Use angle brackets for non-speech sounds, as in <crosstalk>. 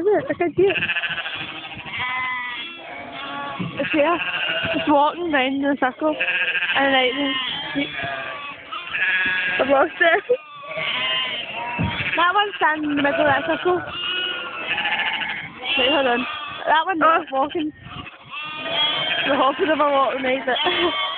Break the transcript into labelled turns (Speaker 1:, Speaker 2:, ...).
Speaker 1: is it? Look can see. It's here. It's walking round in a circle. And right I've lost it. That one's standing in the middle of that circle. Wait, hold on. That one oh. walking. The horses have a walking right, but <laughs>